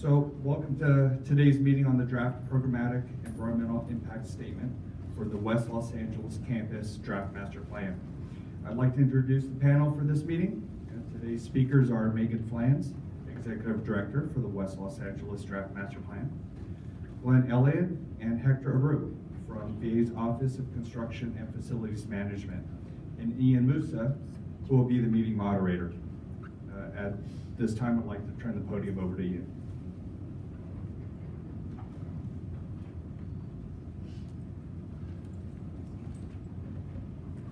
So, welcome to today's meeting on the draft programmatic environmental impact statement for the West Los Angeles campus draft master plan. I'd like to introduce the panel for this meeting. And today's speakers are Meghan Flanz, Executive Director for the West Los Angeles Draft Master Plan, Glenn Elliott and Hector Abreu from VA's Office of Construction and Facilities Management, and Ian Musa, who will be the meeting moderator. Uh, At this time, I'd like to turn the podium over to Ian.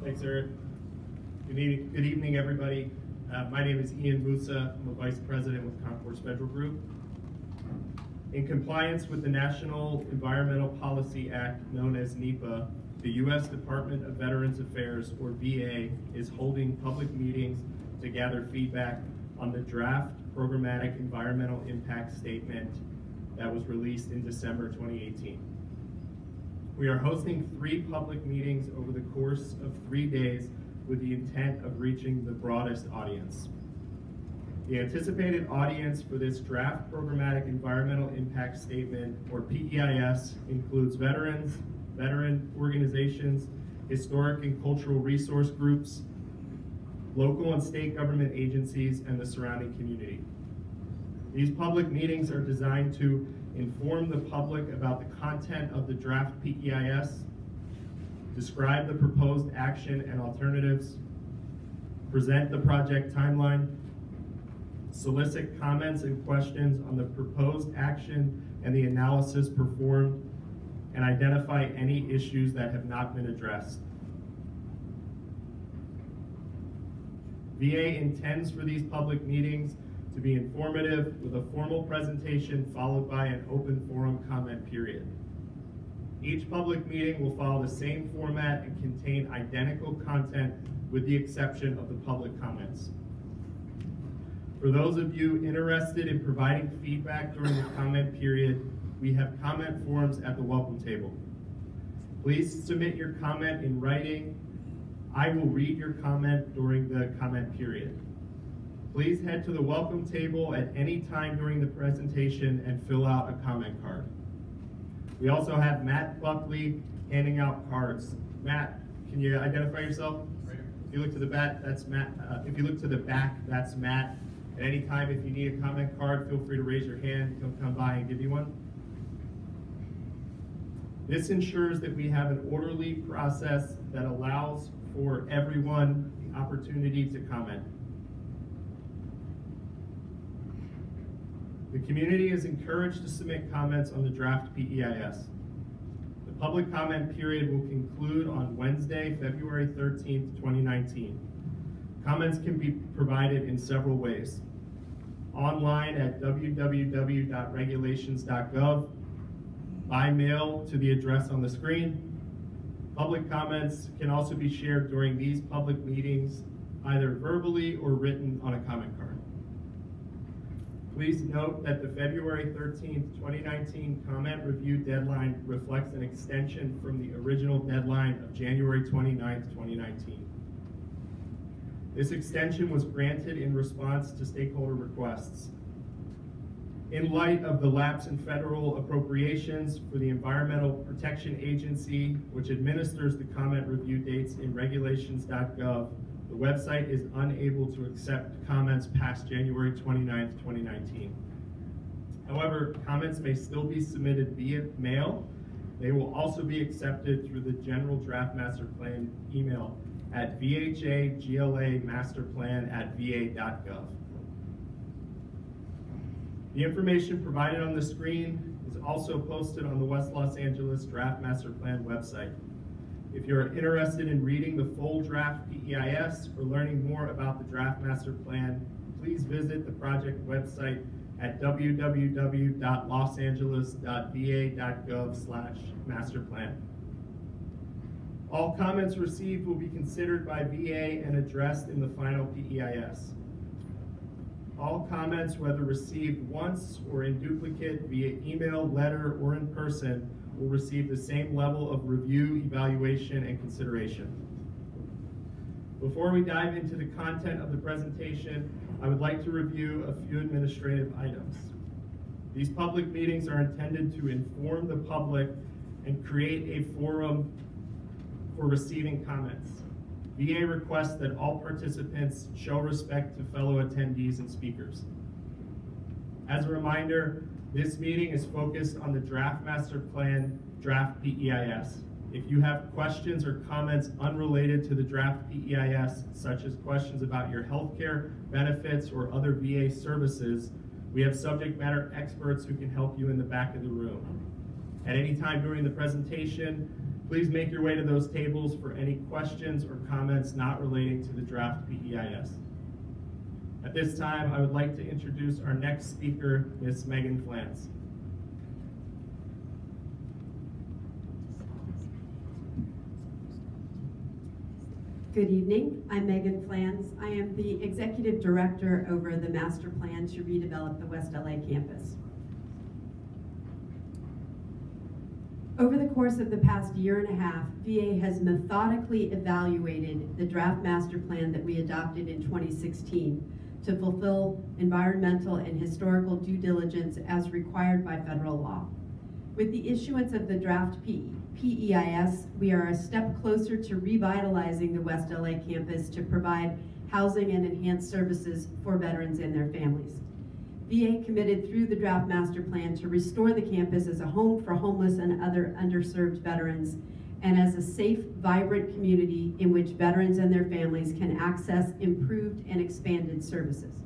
Thanks, Erik. Good evening, good evening, everybody. Uh, my name is Ian Musa. I'm a vice president with Concourse Federal Group. In compliance with the National Environmental Policy Act, known as NEPA, the U.S. Department of Veterans Affairs, or VA, is holding public meetings to gather feedback on the draft programmatic environmental impact statement that was released in December 2018. We are hosting three public meetings over the course of three days with the intent of reaching the broadest audience. The anticipated audience for this draft programmatic environmental impact statement, or PEIS, includes veterans, veteran organizations, historic and cultural resource groups, local and state government agencies, and the surrounding community. These public meetings are designed to inform the public about the content of the draft PEIS, describe the proposed action and alternatives, present the project timeline, solicit comments and questions on the proposed action and the analysis performed, and identify any issues that have not been addressed. VA intends for these public meetings to be informative with a formal presentation followed by an open forum comment period. Each public meeting will follow the same format and contain identical content with the exception of the public comments. For those of you interested in providing feedback during the comment period, we have comment forms at the welcome table. Please submit your comment in writing. I will read your comment during the comment period. Please head to the welcome table at any time during the presentation and fill out a comment card. We also have Matt Buckley handing out cards. Matt, can you identify yourself? If you look to the back, that's Matt. Uh, if you look to the back, that's Matt. At any time, if you need a comment card, feel free to raise your hand. He'll come by and give you one. This ensures that we have an orderly process that allows for everyone the opportunity to comment. The community is encouraged to submit comments on the draft PEIS. The public comment period will conclude on Wednesday, February 13th, 2019. Comments can be provided in several ways. Online at www.regulations.gov, by mail to the address on the screen. Public comments can also be shared during these public meetings, either verbally or written on a comment card. Please note that the February 13th, 2019 comment review deadline reflects an extension from the original deadline of January 29th, 2019. This extension was granted in response to stakeholder requests. In light of the lapse in federal appropriations for the Environmental Protection Agency, which administers the comment review dates in regulations.gov, the website is unable to accept comments past January 29th, 2019. However, comments may still be submitted via mail. They will also be accepted through the General Draft Master Plan email at vhagla at va.gov. The information provided on the screen is also posted on the West Los Angeles Draft Master Plan website. If you're interested in reading the full draft PEIS or learning more about the Draft Master Plan, please visit the project website at www.losangeles.va.gov slash masterplan. All comments received will be considered by VA and addressed in the final PEIS. All comments, whether received once or in duplicate via email, letter, or in person, will receive the same level of review, evaluation, and consideration. Before we dive into the content of the presentation, I would like to review a few administrative items. These public meetings are intended to inform the public and create a forum for receiving comments. VA requests that all participants show respect to fellow attendees and speakers. As a reminder, this meeting is focused on the Draft Master Plan Draft PEIS. If you have questions or comments unrelated to the draft PEIS, such as questions about your healthcare benefits or other VA services, we have subject matter experts who can help you in the back of the room. At any time during the presentation, please make your way to those tables for any questions or comments not relating to the draft PEIS. At this time, I would like to introduce our next speaker, Ms. Meghan Flanz. Good evening. I'm Meghan Flanz. I am the Executive Director over the Master Plan to redevelop the West LA campus. Over the course of the past year and a half, VA has methodically evaluated the draft master plan that we adopted in 2016 to fulfill environmental and historical due diligence as required by federal law. With the issuance of the draft P- PEIS, we are a step closer to revitalizing the West LA campus to provide housing and enhanced services for veterans and their families. VA committed through the draft master plan to restore the campus as a home for homeless and other underserved veterans and as a safe, vibrant community in which veterans and their families can access improved and expanded services.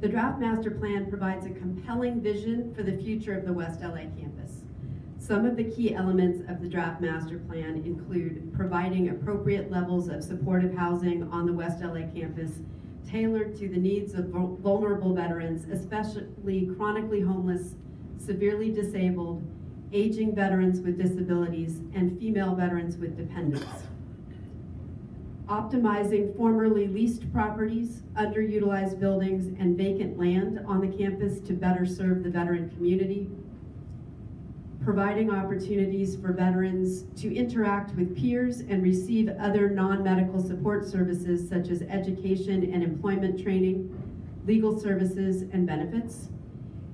The draft master plan provides a compelling vision for the future of the West LA campus. Some of the key elements of the draft master plan include providing appropriate levels of supportive housing on the West LA campus tailored to the needs of vulnerable veterans, especially chronically homeless, severely disabled, aging veterans with disabilities, and female veterans with dependents. Optimizing formerly leased properties, underutilized buildings, and vacant land on the campus to better serve the veteran community, providing opportunities for veterans to interact with peers and receive other non-medical support services such as education and employment training, legal services and benefits,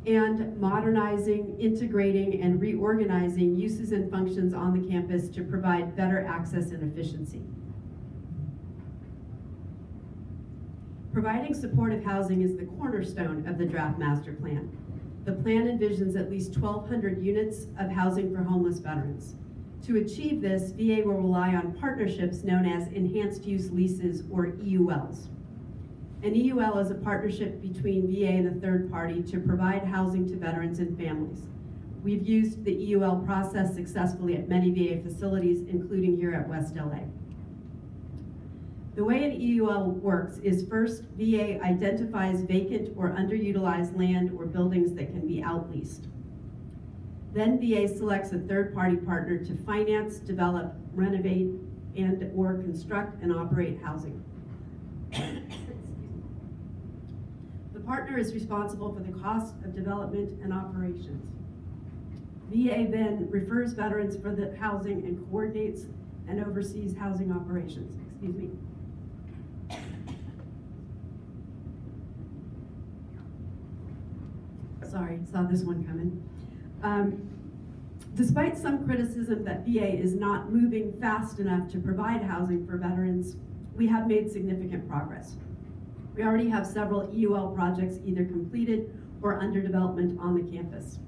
and modernizing, integrating, and reorganizing uses and functions on the campus to provide better access and efficiency. Providing supportive housing is the cornerstone of the draft master plan. The plan envisions at least 1,200 units of housing for homeless veterans. To achieve this, VA will rely on partnerships known as Enhanced Use Leases or EULs. An EUL is a partnership between VA and a third party to provide housing to veterans and families. We've used the EUL process successfully at many VA facilities, including here at West LA. The way an EUL works is first, VA identifies vacant or underutilized land or buildings that can be outleased. Then VA selects a third-party partner to finance, develop, renovate, and/or construct and operate housing. The partner is responsible for the cost of development and operations. VA then refers veterans for the housing and coordinates and oversees housing operations, excuse me. Sorry, saw this one coming. Um, Despite some criticism that VA is not moving fast enough to provide housing for veterans, we have made significant progress. We already have several EUL projects either completed or under development on the campus.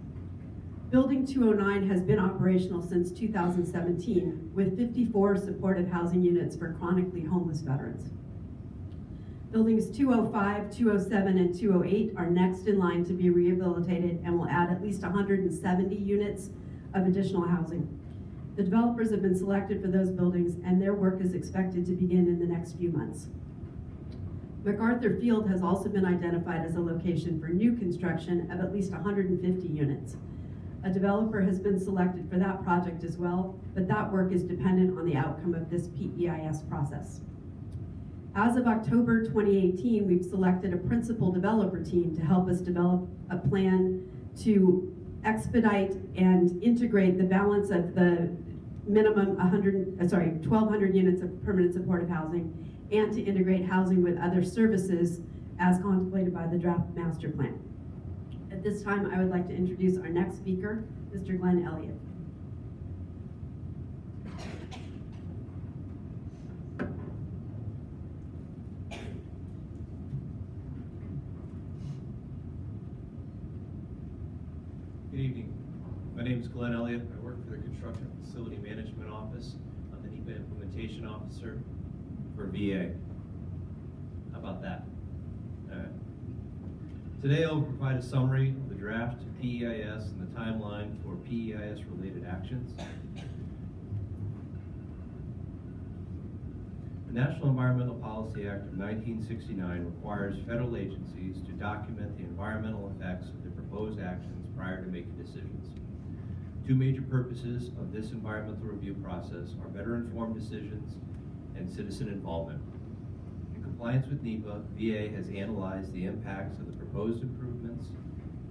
Building 209 has been operational since 2017 with 54 supportive housing units for chronically homeless veterans. Buildings 205, 207, and 208 are next in line to be rehabilitated and will add at least 170 units of additional housing. The developers have been selected for those buildings and their work is expected to begin in the next few months. MacArthur Field has also been identified as a location for new construction of at least 150 units. A developer has been selected for that project as well, but that work is dependent on the outcome of this PEIS process. As of October 2018, we've selected a principal developer team to help us develop a plan to expedite and integrate the balance of the minimum 100, uh, sorry, 1,200 units of permanent supportive housing and to integrate housing with other services as contemplated by the draft master plan. At this time, I would like to introduce our next speaker, Mr. Glenn Elliott. Good evening. My name is Glenn Elliott. I work for the Construction Facility Management Office. I'm the NEPA Implementation Officer for VA. How about that? All right. Today I'll provide a summary of the draft PEIS and the timeline for PEIS-related actions. The National Environmental Policy Act of 1969 requires federal agencies to document the environmental effects of the proposed actions prior to making decisions. Two major purposes of this environmental review process are better informed decisions and citizen involvement. In compliance with NEPA, VA has analyzed the impacts of the proposed improvements,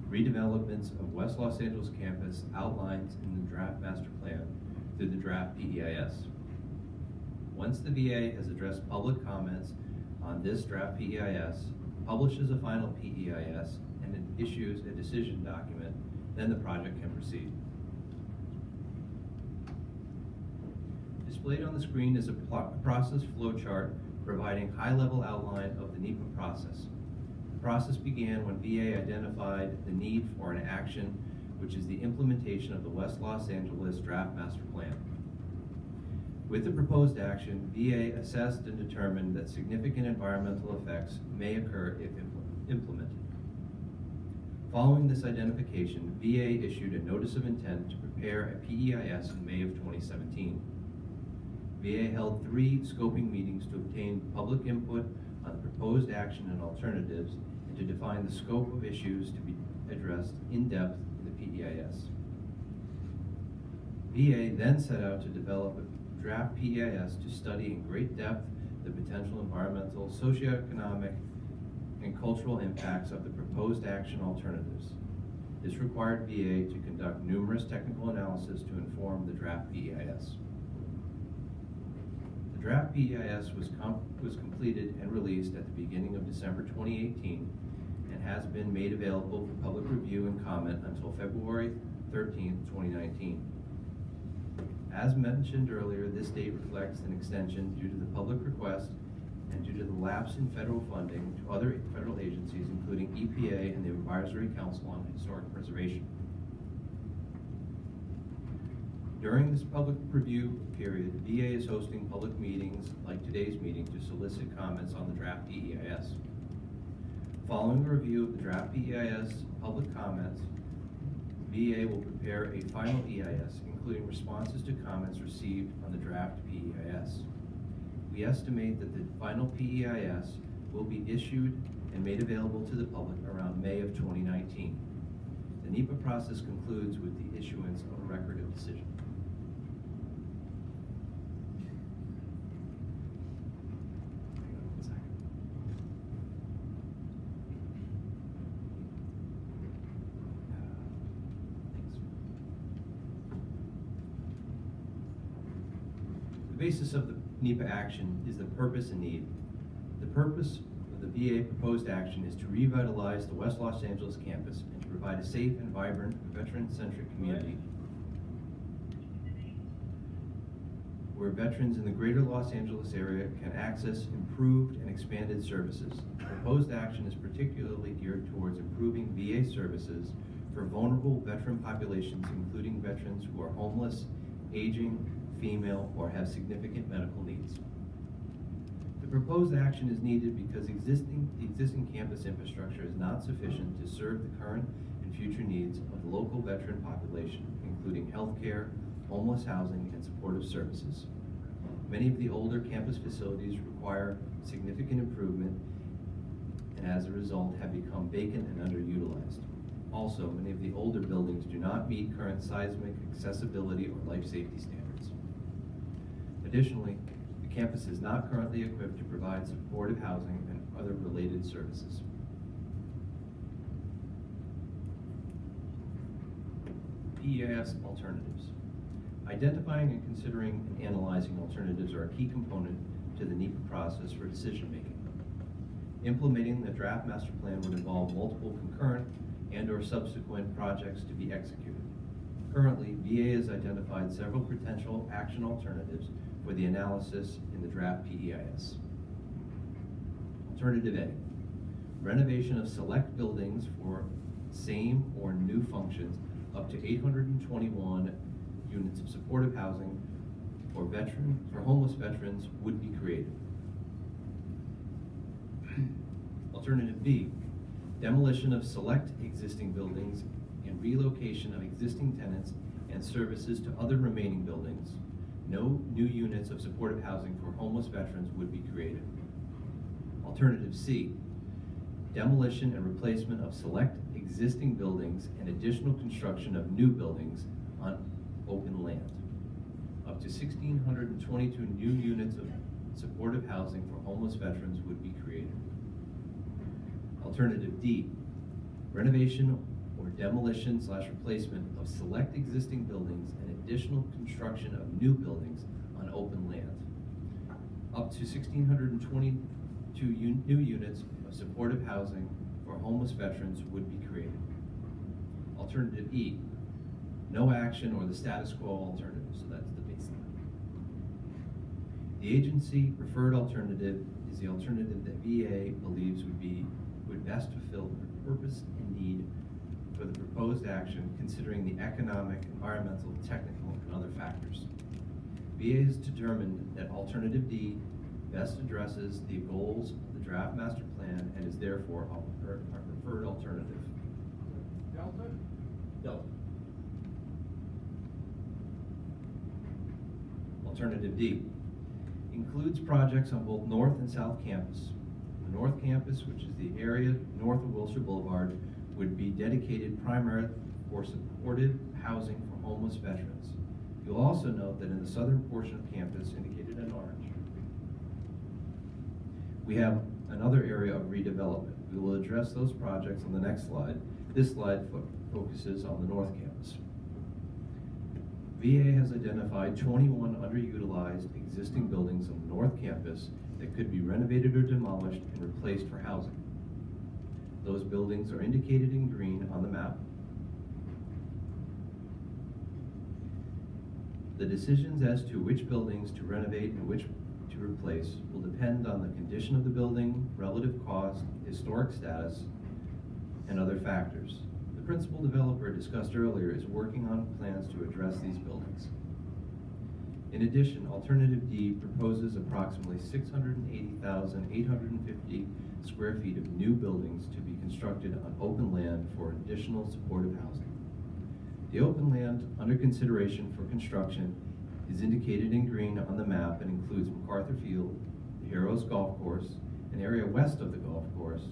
redevelopments of West Los Angeles campus outlined in the draft master plan through the draft PEIS. Once the VA has addressed public comments on this draft PEIS, publishes a final PEIS, and issues a decision document, then the project can proceed. Displayed on the screen is a process flow chart providing high-level outline of the NEPA process. The process began when VA identified the need for an action, which is the implementation of the West Los Angeles Draft Master Plan. With the proposed action, VA assessed and determined that significant environmental effects may occur if impl- implemented. Following this identification, VA issued a notice of intent to prepare a PEIS in May of 2017. VA held three scoping meetings to obtain public input on proposed action and alternatives and to define the scope of issues to be addressed in depth in the PEIS. VA then set out to develop a draft PEIS to study in great depth the potential environmental, socioeconomic, and cultural impacts of the proposed action alternatives. This required VA to conduct numerous technical analysis to inform the draft PEIS. Draft PEIS was, com- was completed and released at the beginning of December 2018 and has been made available for public review and comment until February 13, 2019. As mentioned earlier, this date reflects an extension due to the public request and due to the lapse in federal funding to other federal agencies, including EPA and the Advisory Council on Historic Preservation. During this public review period, VA is hosting public meetings like today's meeting to solicit comments on the draft PEIS. Following the review of the draft PEIS public comments, VA will prepare a final EIS, including responses to comments received on the draft PEIS. We estimate that the final PEIS will be issued and made available to the public around May of 2019. The NEPA process concludes with the issuance of a record of decision. Hang on one second. Thanks. The basis of the NEPA action is the purpose and need. The purpose of the VA proposed action is to revitalize the West Los Angeles campus and to provide a safe and vibrant veteran-centric community where veterans in the greater Los Angeles area can access improved and expanded services. The Proposed action is particularly geared towards improving VA services for vulnerable veteran populations, including veterans who are homeless, aging, female, or have significant medical needs. The proposed action is needed because existing, the existing campus infrastructure is not sufficient to serve the current and future needs of the local veteran population, including healthcare, homeless housing, and supportive services. Many of the older campus facilities require significant improvement and as a result have become vacant and underutilized. Also, many of the older buildings do not meet current seismic accessibility or life safety standards. Additionally, the campus is not currently equipped to provide supportive housing and other related services. PEIS alternatives. Identifying and considering and analyzing alternatives are a key component to the NEPA process for decision-making. Implementing the draft master plan would involve multiple concurrent and/or subsequent projects to be executed. Currently, VA has identified several potential action alternatives for the analysis in the draft PEIS. Alternative A, renovation of select buildings for same or new functions up to eight hundred and twenty-one units of supportive housing for veteran, for homeless veterans would be created. Alternative B, demolition of select existing buildings and relocation of existing tenants and services to other remaining buildings. No new units of supportive housing for homeless veterans would be created. Alternative C, demolition and replacement of select existing buildings and additional construction of new buildings on open land. Up to sixteen hundred and twenty-two new units of supportive housing for homeless veterans would be created. Alternative D, renovation or demolition slash replacement of select existing buildings and additional construction of new buildings on open land. Up to sixteen hundred and twenty-two un- new units of supportive housing for homeless veterans would be created. Alternative E, no action or the status quo alternative, so that's the baseline. The agency preferred alternative is the alternative that VA believes would be, would best fulfill the purpose and need for the proposed action, considering the economic, environmental, technical, and other factors. VA has determined that alternative D best addresses the goals of the draft master plan and is therefore our preferred, our preferred alternative. Delta? Delta. Alternative D includes projects on both North and South Campus. The North Campus, which is the area north of Wilshire Boulevard, would be dedicated primarily for supported housing for homeless veterans. You'll also note that in the southern portion of campus, indicated in orange, we have another area of redevelopment. We will address those projects on the next slide. This slide fo- focuses on the North Campus. VA has identified 21 underutilized existing buildings on the North Campus that could be renovated or demolished and replaced for housing. Those buildings are indicated in green on the map. The decisions as to which buildings to renovate and which to replace will depend on the condition of the building, relative cost, historic status, and other factors. The principal developer discussed earlier is working on plans to address these buildings. In addition, alternative D proposes approximately six hundred and eighty thousand, eight hundred and fifty square feet of new buildings to be constructed on open land for additional supportive housing. The open land under consideration for construction is indicated in green on the map and includes MacArthur Field, the Heroes Golf Course, an area west of the golf course,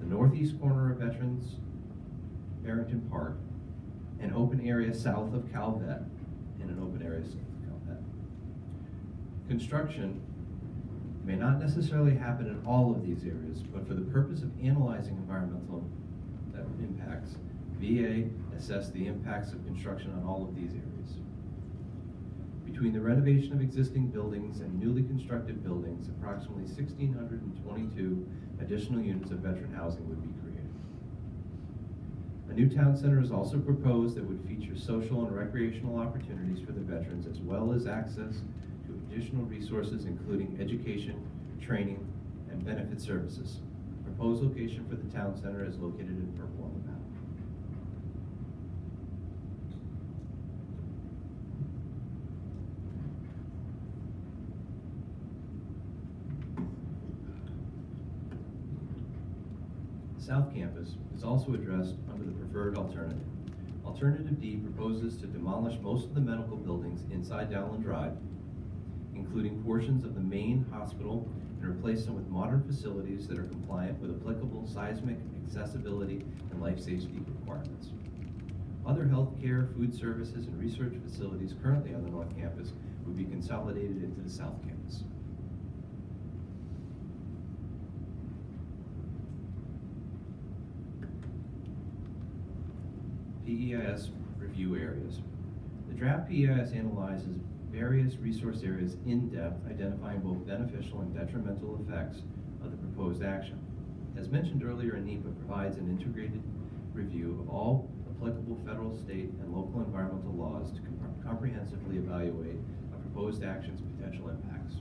the northeast corner of Veterans Barrington Park, an open area south of Calvet, and an open area. Construction may not necessarily happen in all of these areas, but for the purpose of analyzing environmental impacts, VA assessed the impacts of construction on all of these areas. Between the renovation of existing buildings and newly constructed buildings, approximately sixteen hundred and twenty-two additional units of veteran housing would be created. A new town center is also proposed that would feature social and recreational opportunities for the veterans as well as access additional resources including education, training, and benefit services. Proposed location for the town center is located in purple on the map. South Campus is also addressed under the preferred alternative. Alternative D proposes to demolish most of the medical buildings inside Dowlen Drive, including portions of the main hospital, and replace them with modern facilities that are compliant with applicable seismic, accessibility, and life safety requirements. Other healthcare, food services, and research facilities currently on the North Campus would be consolidated into the South Campus. PEIS review areas. The draft PEIS analyzes various resource areas in depth, identifying both beneficial and detrimental effects of the proposed action. As mentioned earlier, NEPA provides an integrated review of all applicable federal, state, and local environmental laws to com- comprehensively evaluate a proposed action's potential impacts.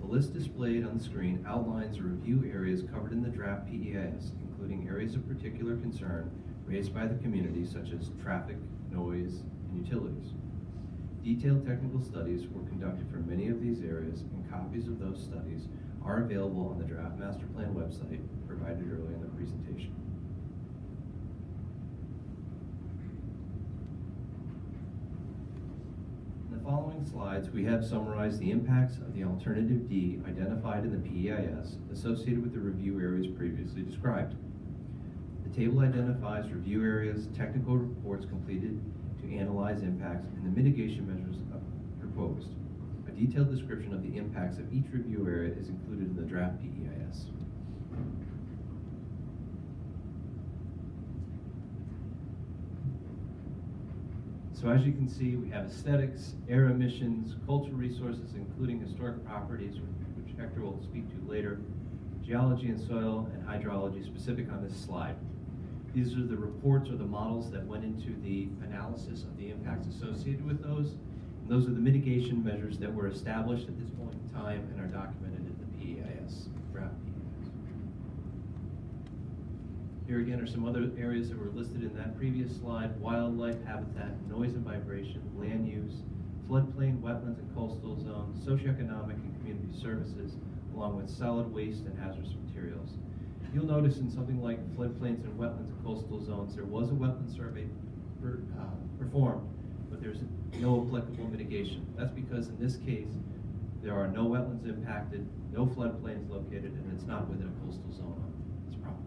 The list displayed on the screen outlines the review areas covered in the draft PEIS, including areas of particular concern raised by the community such as traffic, noise, and utilities. Detailed technical studies were conducted for many of these areas, and copies of those studies are available on the Draft Master Plan website provided earlier in the presentation. In the following slides, we have summarized the impacts of the alternative D identified in the PEIS associated with the review areas previously described. The table identifies review areas, technical reports completed to analyze impacts, and the mitigation measures proposed. A detailed description of the impacts of each review area is included in the draft PEIS. So as you can see, we have aesthetics, air emissions, cultural resources, including historic properties, which Hector will speak to later, geology and soil and hydrology specific on this slide. These are the reports or the models that went into the analysis of the impacts associated with those. And those are the mitigation measures that were established at this point in time and are documented in the PEIS, draft PEIS. Here again are some other areas that were listed in that previous slide, wildlife habitat, noise and vibration, land use, floodplain, wetlands and coastal zones, socioeconomic and community services, along with solid waste and hazardous materials. You'll notice in something like floodplains and wetlands and coastal zones, there was a wetland survey per- uh, performed, but there's no applicable mitigation. That's because in this case, there are no wetlands impacted, no floodplains located, and it's not within a coastal zone on this property.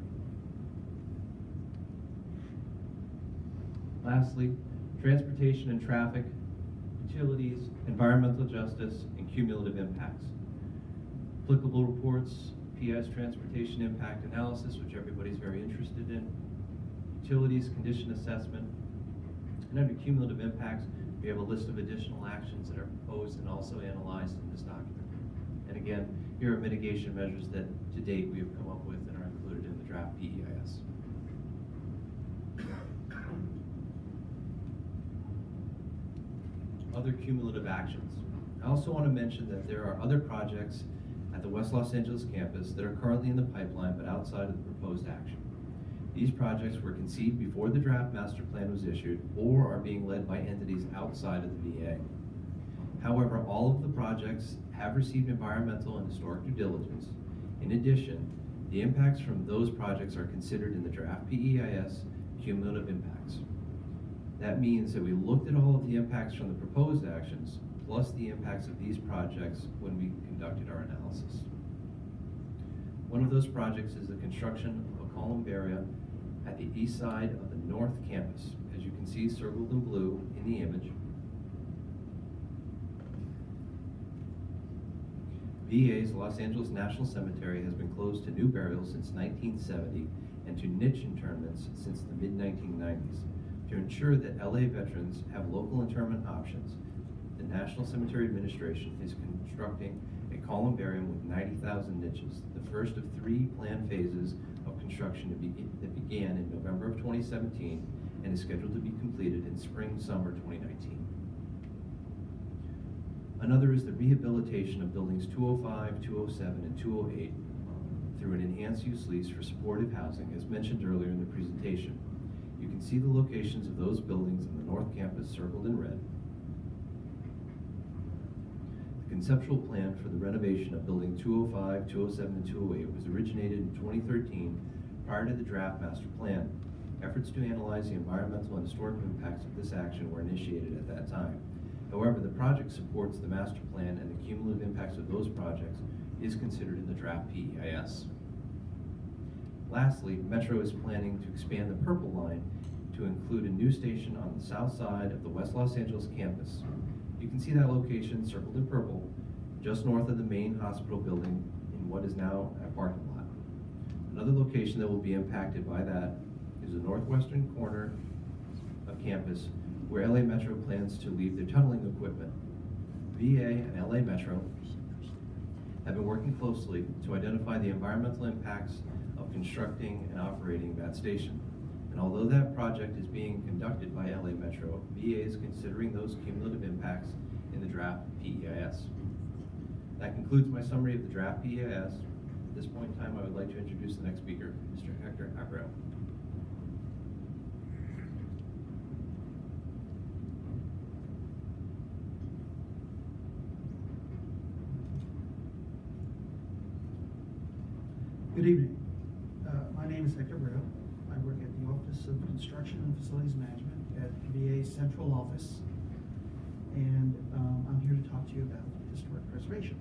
Lastly, transportation and traffic, utilities, environmental justice, and cumulative impacts. Applicable reports, PS transportation impact analysis, which everybody's very interested in, utilities condition assessment, and under cumulative impacts, we have a list of additional actions that are proposed and also analyzed in this document. And again, here are mitigation measures that to date we have come up with and are included in the draft PEIS. Other cumulative actions. I also want to mention that there are other projects the West Los Angeles campus that are currently in the pipeline but outside of the proposed action. These projects were conceived before the draft master plan was issued or are being led by entities outside of the VA. However, all of the projects have received environmental and historic due diligence. In addition, the impacts from those projects are considered in the draft PEIS cumulative impacts. That means that we looked at all of the impacts from the proposed actions, plus the impacts of these projects when we conducted our analysis. One of those projects is the construction of a columbarium at the east side of the north campus, as you can see circled in blue in the image. VA's Los Angeles National Cemetery has been closed to new burials since 1970 and to niche interments since the mid-1990s. To ensure that LA veterans have local interment options, the National Cemetery Administration is constructing a columbarium with 90,000 niches, the first of three planned phases of construction that began in November of 2017 and is scheduled to be completed in spring, summer 2019. Another is the rehabilitation of buildings 205, 207, and 208 through an enhanced use lease for supportive housing, as mentioned earlier in the presentation. You can see the locations of those buildings in the North Campus circled in red. The conceptual plan for the renovation of Building 205, 207, and 208 was originated in 2013 prior to the draft master plan. Efforts to analyze the environmental and historic impacts of this action were initiated at that time. However, the project supports the master plan and the cumulative impacts of those projects is considered in the draft PEIS. Lastly, Metro is planning to expand the Purple Line to include a new station on the south side of the West Los Angeles campus. You can see that location circled in purple, just north of the main hospital building in what is now a parking lot. Another location that will be impacted by that is the northwestern corner of campus where LA Metro plans to leave their tunneling equipment. VA and LA Metro have been working closely to identify the environmental impacts of constructing and operating that station. And although that project is being conducted by LA Metro, VA is considering those cumulative impacts in the draft PEIS. That concludes my summary of the draft PEIS. At this point in time, I would like to introduce the next speaker, Mr. Hector Abreu. Good evening. Uh, My name is Hector Abreu. I work at the Office of Construction and Facilities Management at VA's central office. And um, I'm here to talk to you about historic preservation.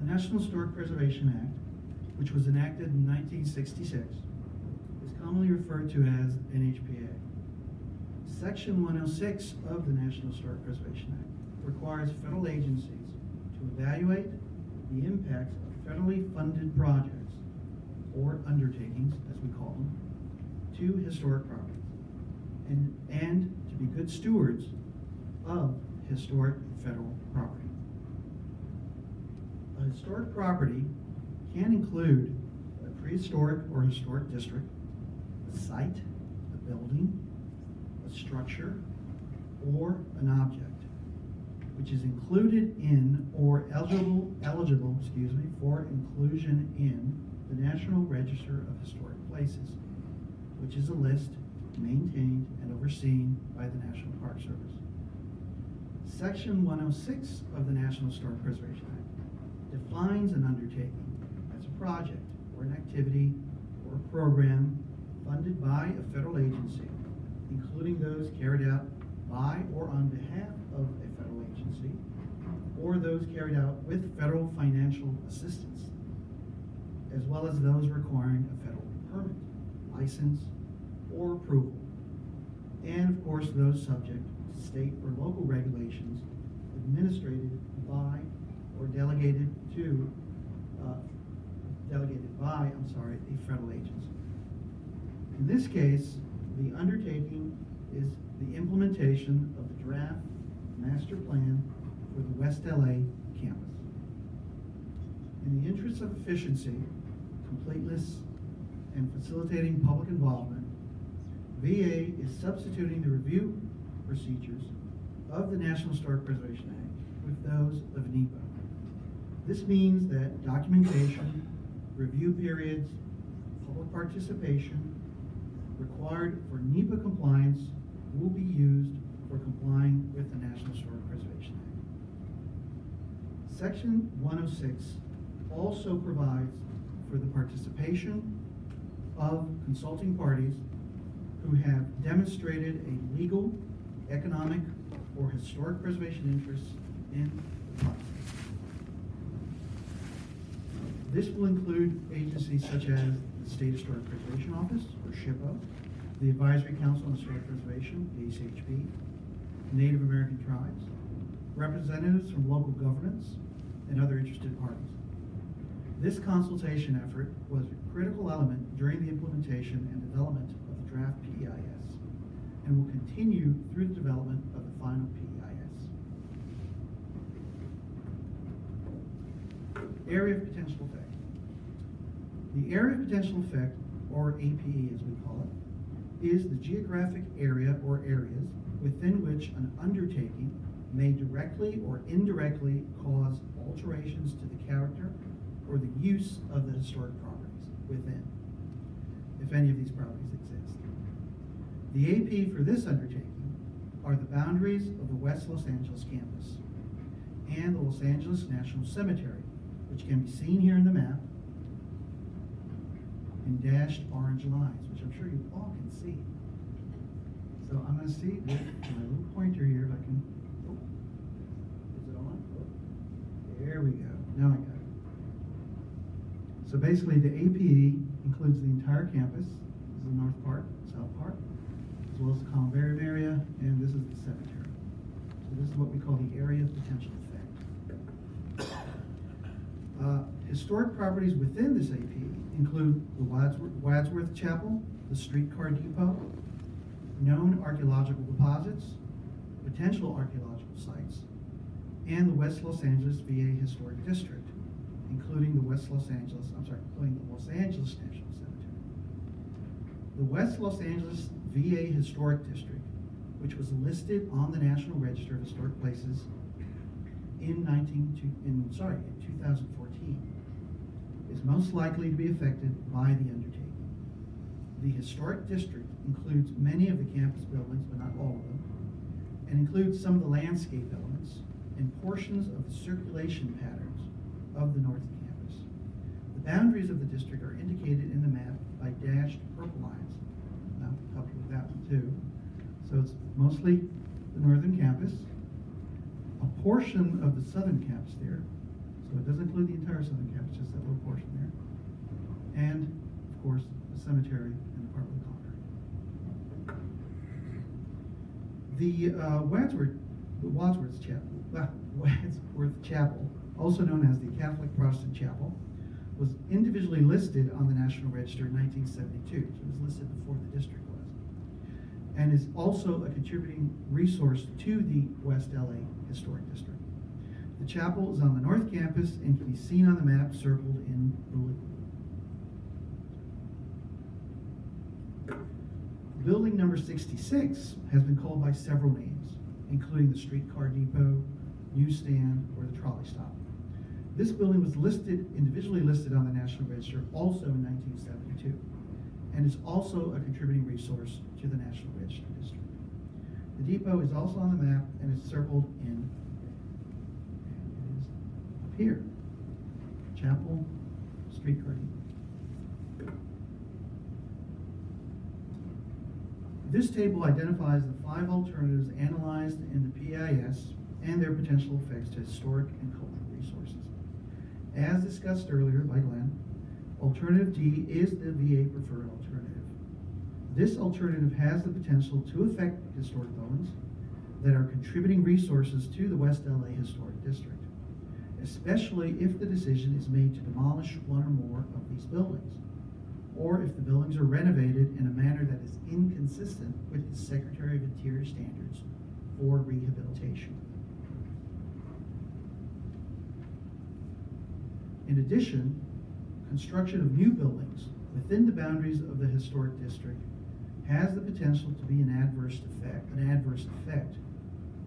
The National Historic Preservation Act, which was enacted in 1966, is commonly referred to as NHPA. Section 106 of the National Historic Preservation Act requires federal agencies to evaluate the impacts of federally funded projects or undertakings, as we call them, to historic properties and, and to be good stewards of historic federal property. A historic property can include a prehistoric or historic district, a site, a building, a structure, or an object, which is included in or eligible, eligible, excuse me, for inclusion in the National Register of Historic Places, which is a list maintained and overseen by the National Park Service. Section 106 of the National Historic Preservation Act defines an undertaking as a project or an activity or a program funded by a federal agency, including those carried out by or on behalf of a federal agency, or those carried out with federal financial assistance, as well as those requiring a federal permit, license, or approval. And of course, those subject to state or local regulations administered by or delegated to, uh, delegated by, I'm sorry, a federal agency. In this case, the undertaking is the implementation of the draft master plan for the West LA campus. In the interest of efficiency, completeness, and facilitating public involvement, VA is substituting the review procedures of the National Historic Preservation Act with those of NEPA. This means that documentation, review periods, public participation required for NEPA compliance will be used for complying with the National Historic Preservation Act. Section 106 also provides for the participation of consulting parties who have demonstrated a legal, economic, or historic preservation interest in the process. This will include agencies such as the State Historic Preservation Office, or SHPO, the Advisory Council on Historic Preservation, the ACHP, Native American tribes, representatives from local governments, and other interested parties. This consultation effort was a critical element during the implementation and development of the draft PEIS and will continue through the development of the final PEIS. Area of potential effect. The area of potential effect, or APE as we call it, is the geographic area or areas within which an undertaking may directly or indirectly cause alterations to the character or the use of the historic properties within, if any of these properties exist. The AP for this undertaking are the boundaries of the West Los Angeles campus and the Los Angeles National Cemetery, which can be seen here in the map in dashed orange lines, which I'm sure you all can see. So I'm going to see with my little pointer here if I can. Oh, is it on? Oh, There we go. Now I got. So basically, the APE includes the entire campus. This is the north part, south part, as well as the columbarium area, and this is the cemetery. So this is what we call the area of potential effect. Uh, historic properties within this AP include the Wadsworth, Wadsworth Chapel, the streetcar depot, known archaeological deposits, potential archaeological sites, and the West Los Angeles VA Historic District, including the West Los Angeles, I'm sorry, including the Los Angeles National Cemetery. The West Los Angeles VA Historic District, which was listed on the National Register of Historic Places in 19, in, sorry, in 2014, is most likely to be affected by the undertaking. The historic district includes many of the campus buildings, but not all of them, and includes some of the landscape elements and portions of the circulation patterns of the north campus. The boundaries of the district are indicated in the map by dashed purple lines. I'll help you with that one too. So it's mostly the northern campus, a portion of the southern campus there. So it doesn't include the entire southern campus, just that little portion there. And, of course, the cemetery and the part Parkland Concord. The uh, Wadsworth, the Wadsworth Chapel, Wadsworth Chapel, also known as the Catholic Protestant Chapel, was individually listed on the National Register in 1972. So it was listed before the district was, and is also a contributing resource to the West LA Historic District. The chapel is on the north campus and can be seen on the map circled in blue. Building number 66 has been called by several names, including the streetcar depot, newsstand, or the trolley stop. This building was listed, individually listed on the National Register also in 1972, and is also a contributing resource to the National Register District. The depot is also on the map and is circled in, it is up here, Chapel Streetcar Depot. This table identifies the five alternatives analyzed in the PEIS and their potential effects to historic and cultural resources. As discussed earlier by Glenn, alternative D is the VA preferred alternative. This alternative has the potential to affect historic buildings that are contributing resources to the West LA Historic District, especially if the decision is made to demolish one or more of these buildings or if the buildings are renovated in a manner that is inconsistent with the Secretary of Interior standards for rehabilitation. In addition, construction of new buildings within the boundaries of the historic district has the potential to be an adverse effect, an adverse effect,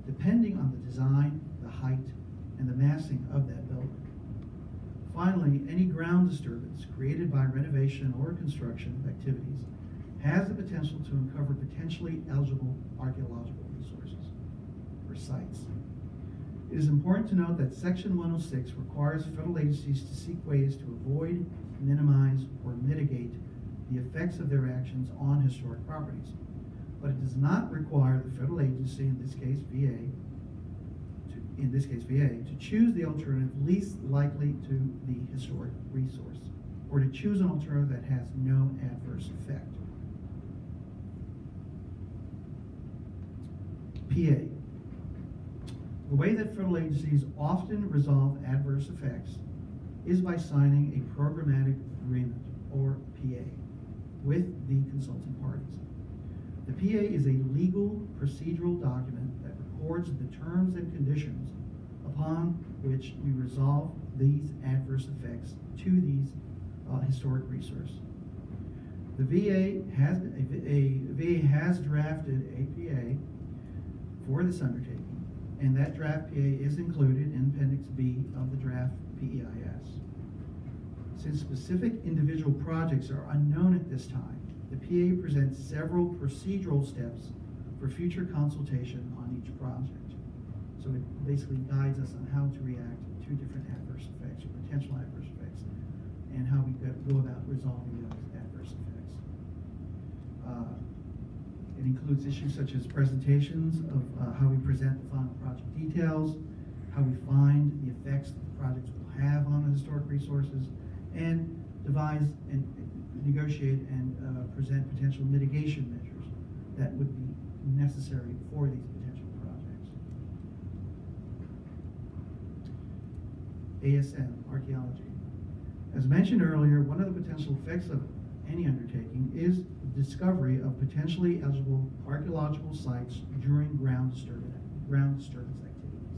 depending on the design, the height, and the massing of that building. Finally, any ground disturbance created by renovation or construction activities has the potential to uncover potentially eligible archaeological resources or sites. It is important to note that Section 106 requires federal agencies to seek ways to avoid, minimize, or mitigate the effects of their actions on historic properties. But it does not require the federal agency, in this case VA, to, in this case VA, to choose the alternative least likely to the historic resource, or to choose an alternative that has no adverse effect. PA. The way that federal agencies often resolve adverse effects is by signing a programmatic agreement, or PA, with the consulting parties. The PA is a legal procedural document that records the terms and conditions upon which we resolve these adverse effects to these uh, historic resource. The VA has a, a VA has drafted a PA for this undertaking, and that draft PA is included in Appendix B of the draft PEIS. Since specific individual projects are unknown at this time, the PA presents several procedural steps for future consultation on each project. So it basically guides us on how to react to different adverse effects or potential adverse effects and how we go about resolving those adverse effects. Uh, It includes issues such as presentations of uh, how we present the final project details, how we find the effects that the projects will have on historic resources, and devise and negotiate and uh, present potential mitigation measures that would be necessary for these potential projects. ASM, archaeology. As mentioned earlier, one of the potential effects of any undertaking is discovery of potentially eligible archaeological sites during ground disturbance, ground disturbance activities.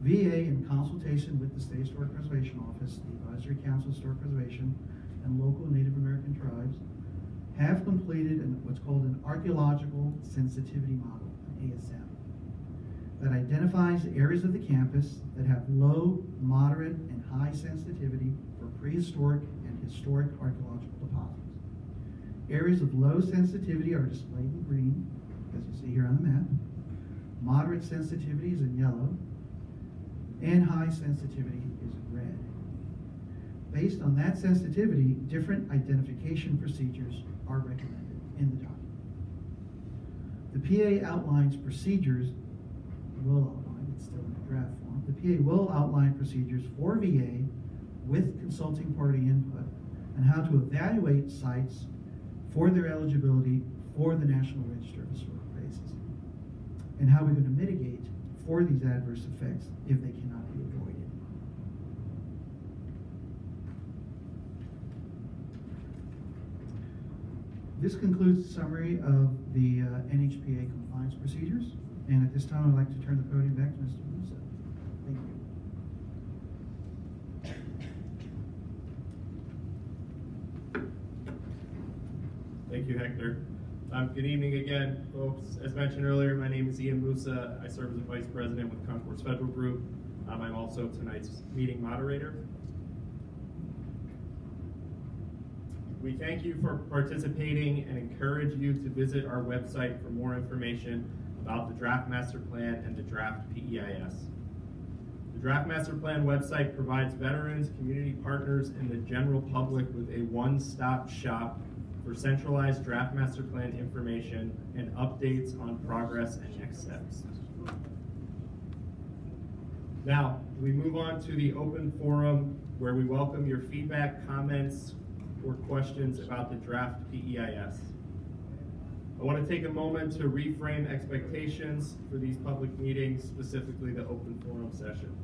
VA, in consultation with the State Historic Preservation Office, the Advisory Council of Historic Preservation, and local Native American tribes, have completed an- what's called an archaeological sensitivity model, an ASM, that identifies areas of the campus that have low, moderate, and high sensitivity for prehistoric and historic archaeological. Areas of low sensitivity are displayed in green, as you see here on the map. Moderate sensitivity is in yellow, and high sensitivity is in red. Based on that sensitivity, different identification procedures are recommended in the document. The PA outlines procedures, will outline, it's still in draft form. The PA will outline procedures for VA with consulting party input and how to evaluate sites for their eligibility for the National Register of Historic Places. And how we're going to mitigate for these adverse effects if they cannot be avoided. This concludes the summary of the uh, NHPA compliance procedures. And at this time, I'd like to turn the podium back to Mr. Musa. Thank you. Thank you, Hector. Um, good evening again, folks. As mentioned earlier, my name is Ian Musa. I serve as a vice president with Concourse Federal Group. Um, I'm also tonight's meeting moderator. We thank you for participating and encourage you to visit our website for more information about the Draft Master Plan and the Draft PEIS. The Draft Master Plan website provides veterans, community partners, and the general public with a one-stop shop for centralized Draft Master Plan information and updates on progress and next steps. Now, we move on to the open forum where we welcome your feedback, comments, or questions about the draft PEIS. I want to take a moment to reframe expectations for these public meetings, specifically the open forum session.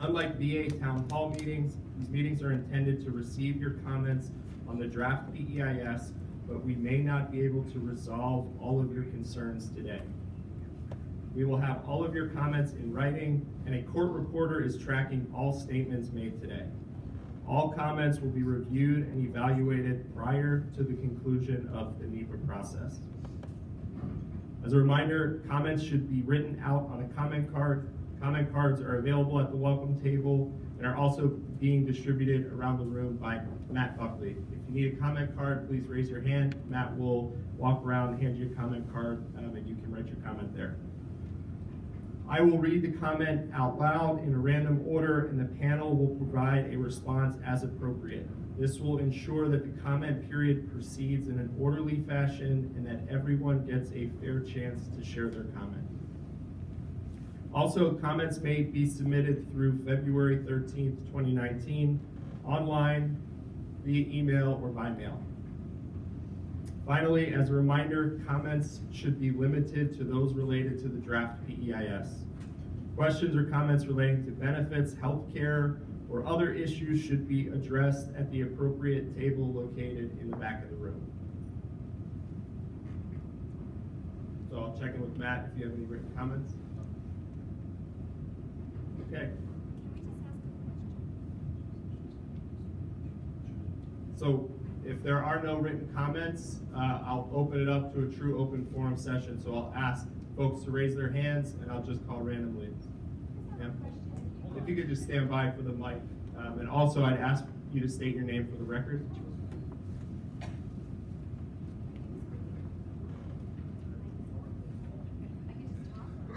Unlike VA town hall meetings, these meetings are intended to receive your comments on the draft PEIS, but we may not be able to resolve all of your concerns today. We will have all of your comments in writing, and a court reporter is tracking all statements made today. All comments will be reviewed and evaluated prior to the conclusion of the NEPA process. As a reminder, comments should be written out on a comment card. Comment cards are available at the welcome table and are also being distributed around the room by Matt Buckley. If you need a comment card, please raise your hand. Matt will walk around, hand you a comment card, um, and you can write your comment there. I will read the comment out loud in a random order, and the panel will provide a response as appropriate. This will ensure that the comment period proceeds in an orderly fashion and that everyone gets a fair chance to share their comment. Also, comments may be submitted through February 13th, 2019, online, via email, or by mail. Finally, as a reminder, comments should be limited to those related to the draft PEIS. Questions or comments relating to benefits, healthcare, or other issues should be addressed at the appropriate table located in the back of the room. So I'll check in with Matt if you have any written comments. Okay. So if there are no written comments, uh, I'll open it up to a true open forum session. So I'll ask folks to raise their hands and I'll just call randomly. Yeah. If you could just stand by for the mic. Um, and also I'd ask you to state your name for the record.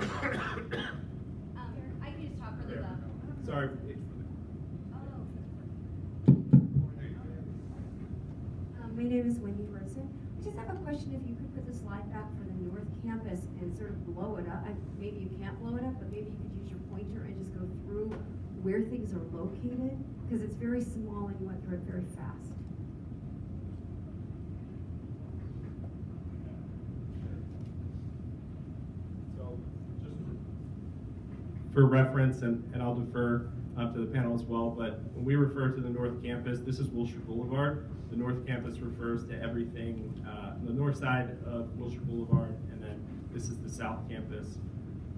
Um, I can just talk really loud. Sorry. Um, my name is Wendy Burson. I just have a question, if you could put the slide back for the north campus and sort of blow it up. I- Maybe you can't blow it up, but maybe you could use your pointer and just go through where things are located, because it's very small and you went through it very fast. For reference, and, and I'll defer uh, to the panel as well, but when we refer to the North Campus, this is Wilshire Boulevard. The North Campus refers to everything, uh, on the north side of Wilshire Boulevard, and then this is the South Campus.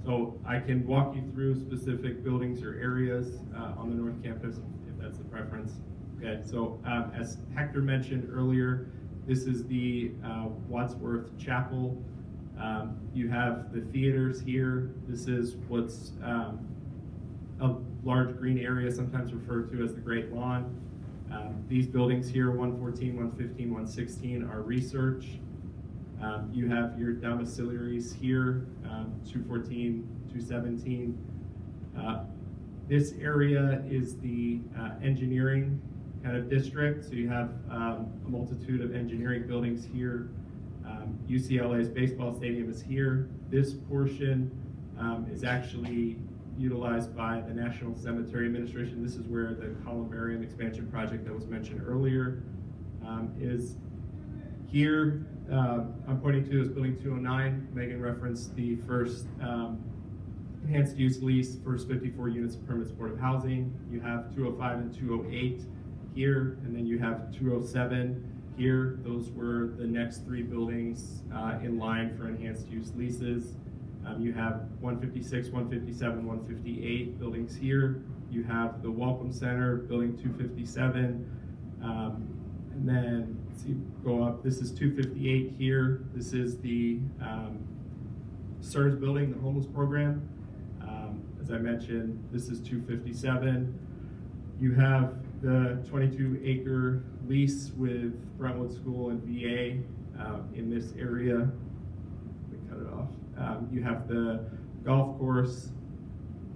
So I can walk you through specific buildings or areas uh, on the North Campus if that's the preference. Okay, so um, as Hector mentioned earlier, this is the uh, Wadsworth Chapel. Um, You have the theaters here. This is what's um, a large green area, sometimes referred to as the Great Lawn. Um, These buildings here, 114, 115, 116, are research. Um, You have your domiciliaries here, um, 214, 217. Uh, This area is the uh, engineering kind of district, so you have um, a multitude of engineering buildings here. Um, UCLA's baseball stadium is here. This portion um, is actually utilized by the National Cemetery Administration. This is where the columbarium expansion project that was mentioned earlier um, is. Here, uh, I'm pointing to is Building 209. Meghan referenced the first um, enhanced use lease, first 54 units of permanent supportive housing. You have 205 and 208 here, and then you have 207 here. Those were the next three buildings uh, in line for enhanced use leases. Um, you have 156, 157, 158 buildings here. You have the Welcome Center, Building 257. Um, and then, see, go up. This is 258 here. This is the um, SERS building, the homeless program. Um, as I mentioned, this is 257. You have the 22 acre lease with Brentwood School and VA uh, in this area. Let me cut it off. Um, you have the golf course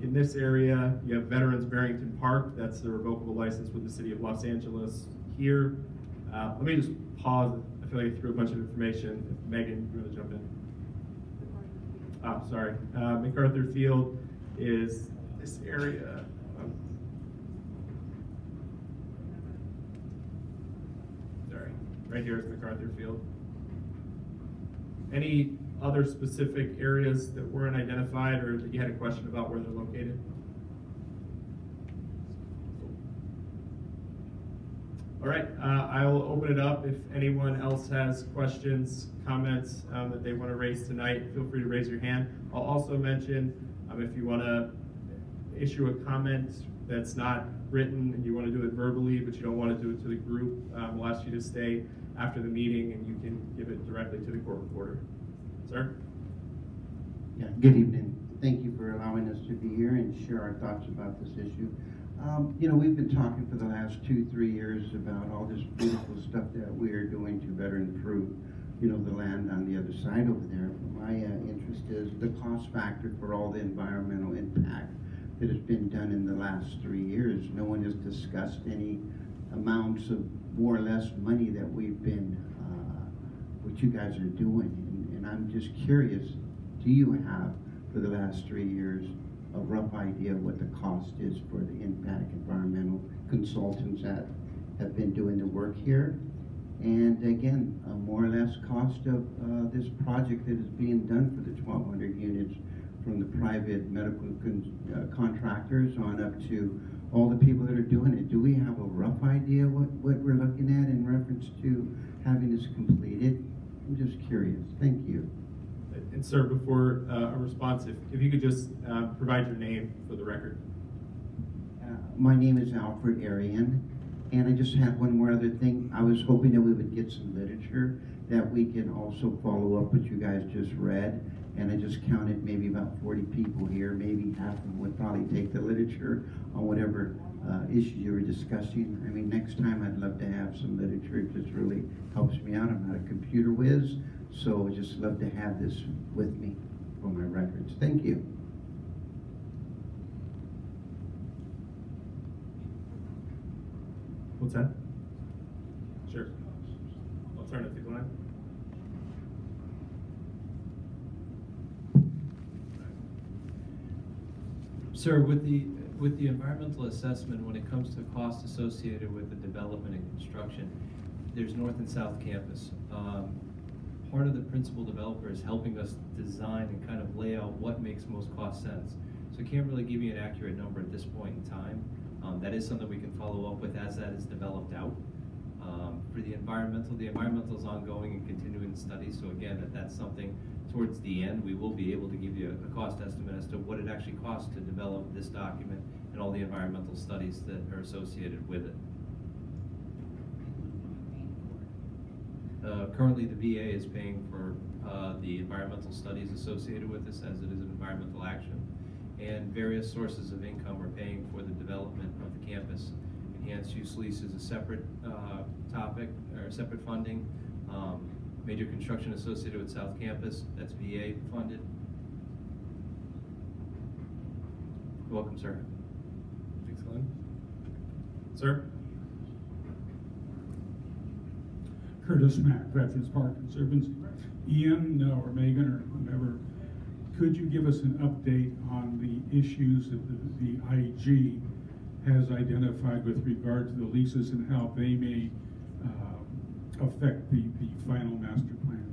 in this area. You have Veterans Barrington Park. That's the revocable license with the city of Los Angeles here. Uh, let me just pause. I feel like I threw a bunch of information. If Meghan, you want to jump in? Oh, sorry. Uh, MacArthur Field is this area. Um, sorry, right here is MacArthur Field. Any other specific areas that weren't identified or that you had a question about where they're located? All right, uh, I will open it up. If anyone else has questions, comments um, that they want to raise tonight, feel free to raise your hand. I'll also mention um, if you want to issue a comment that's not written and you want to do it verbally, but you don't want to do it to the group, um, we'll ask you to stay after the meeting and you can give it directly to the court reporter. Sir? Yeah, good evening. Thank you for allowing us to be here and share our thoughts about this issue. Um, you know, we've been talking for the last two, three years about all this beautiful stuff that we are doing to better improve, you know, the land on the other side over there. My uh, interest is the cost factor for all the environmental impact that has been done in the last three years. No one has discussed any amounts of more or less money that we've been, uh, what you guys are doing. And, and I'm just curious, do you have for the last three years a rough idea what the cost is for the impact environmental consultants that have been doing the work here? And again, a more or less cost of uh, this project that is being done for the 1,200 units from the private medical con- uh, contractors on up to all the people that are doing it. Do we have a rough idea what, what we're looking at in reference to having this completed? I'm just curious. Thank you. And sir, before uh, a response, if, if you could just uh, provide your name for the record. Uh, My name is Alfred Arian, and I just have one more other thing. I was hoping that we would get some literature that we can also follow up what you guys just read. And I just counted maybe about 40 people here. Maybe half of them would probably take the literature on whatever uh, issues you were discussing. I mean, next time I'd love to have some literature. It just really helps me out. I'm not a computer whiz, so I just love to have this with me for my records. Thank you. What's that? Sure. I'll turn it to Glenn. Sir, with the, with the environmental assessment, when it comes to cost associated with the development and construction, there's north and south campus. Um, Part of the principal developer is helping us design and kind of lay out what makes most cost sense. So I can't really give you an accurate number at this point in time. Um, That is something we can follow up with as that is developed out. Um, For the environmental, the environmental is ongoing and continuing study, so again, that that's something towards the end, we will be able to give you a cost estimate as to what it actually costs to develop this document and all the environmental studies that are associated with it. Uh, currently, the VA is paying for, uh, the environmental studies associated with this as it is an environmental action. And various sources of income are paying for the development of the campus. Enhanced use lease is a separate, uh, topic, or separate funding. Um, major construction associated with South Campus, that's VA funded. Welcome, sir. Thanks, Glenn. Sir? Curtis Mack, Veterans Park Conservancy. Ian uh, or Meghan or whomever, could you give us an update on the issues that the, the IG has identified with regard to the leases and how they may um, affect the, the final master plan?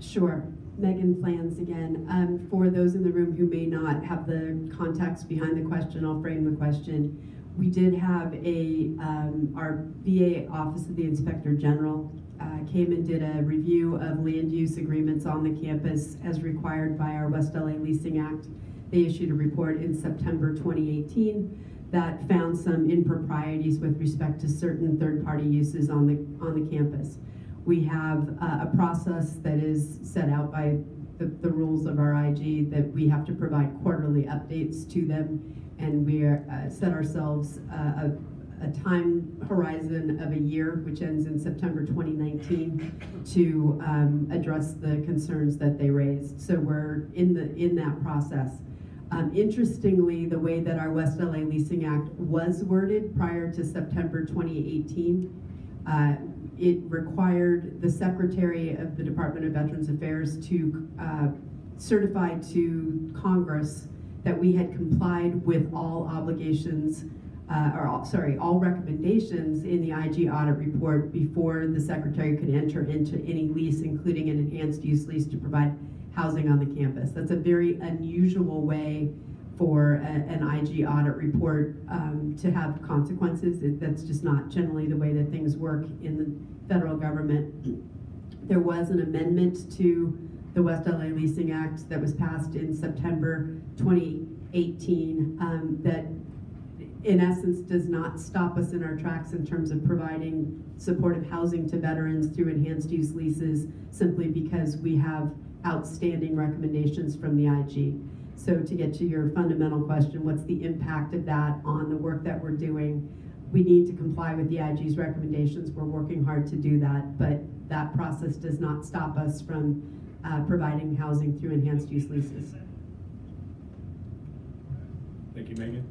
Sure. Meghan Flanz again. Um, for those in the room who may not have the context behind the question, I'll frame the question. We did have a, um, our VA Office of the Inspector General uh, came and did a review of land use agreements on the campus as required by our West LA Leasing Act. They issued a report in September 2018 that found some improprieties with respect to certain third-party uses on the, on the campus. We have uh, a process that is set out by the, the rules of our IG that we have to provide quarterly updates to them. And we are, uh, set ourselves uh, a, a time horizon of a year, which ends in September 2019, to um, address the concerns that they raised. So we're in the, in that process. Um, interestingly, the way that our West LA Leasing Act was worded prior to September 2018, uh, it required the Secretary of the Department of Veterans Affairs to uh, certify to Congress that we had complied with all obligations, uh, or all, sorry, all recommendations in the IG audit report before the Secretary could enter into any lease, including an enhanced use lease to provide housing on the campus. That's a very unusual way for a- an IG audit report um, to have consequences. It- That's just not generally the way that things work in the federal government. There was an amendment to the West LA Leasing Act that was passed in September 2018 um, that in essence does not stop us in our tracks in terms of providing supportive housing to veterans through enhanced use leases simply because we have outstanding recommendations from the IG. So to get to your fundamental question, what's the impact of that on the work that we're doing? We need to comply with the IG's recommendations. We're working hard to do that, but that process does not stop us from uh, providing housing through enhanced use leases. Thank you, Meghan.